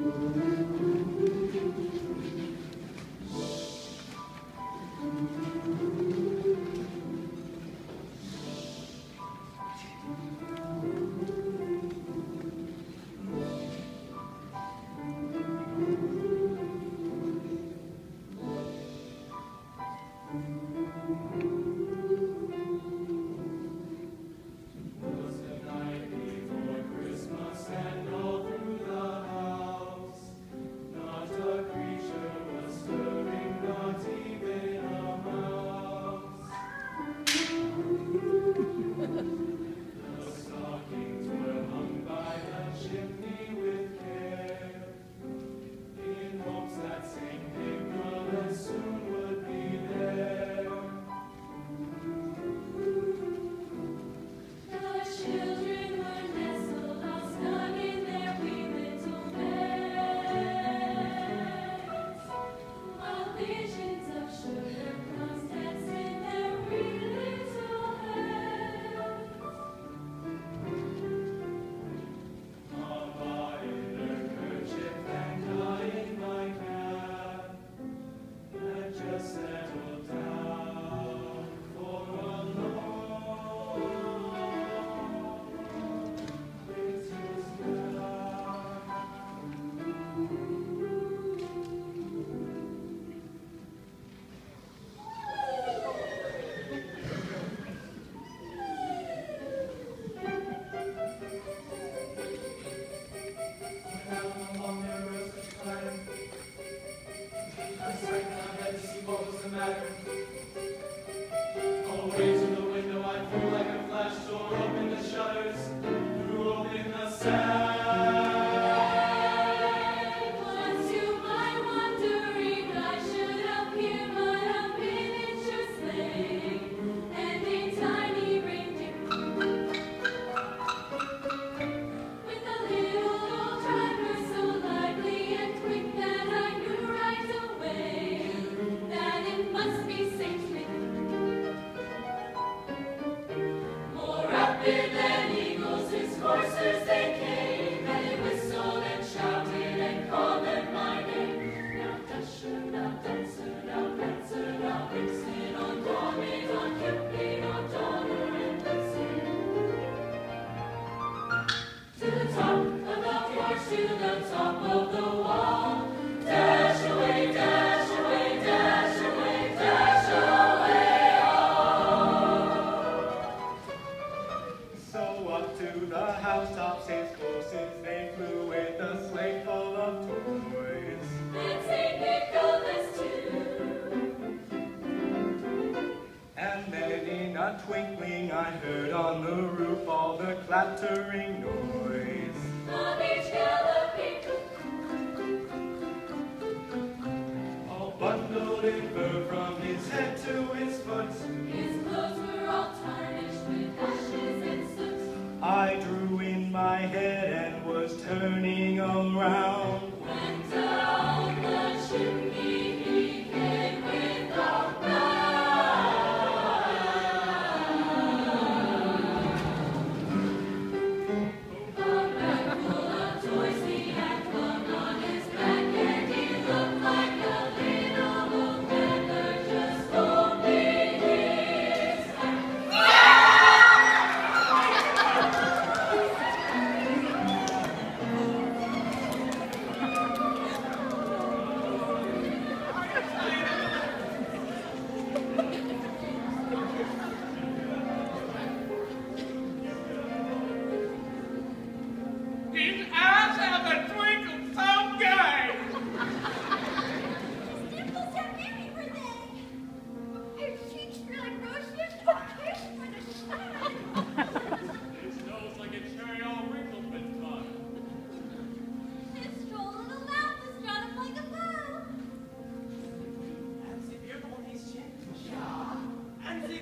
Thank you. Amém. clattering noise. On Luggage galloping. All bundled in fur from his head to his foot. His clothes were all tarnished with ashes and soot. I drew in my head and was turning around.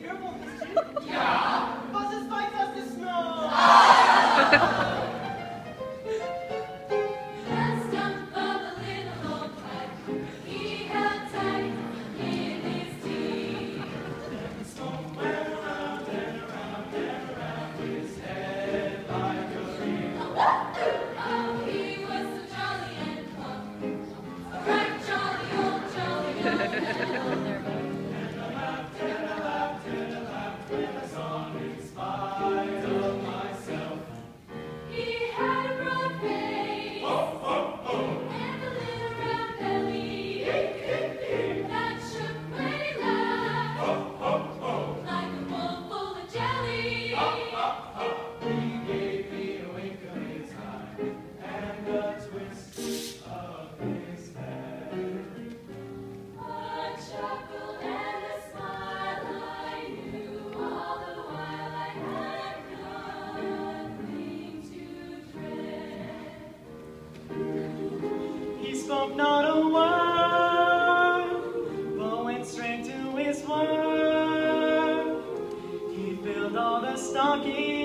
yeah Ja. Was ist weitestes Snow? Spoke not a word, but went straight to his work. He filled all the stockings,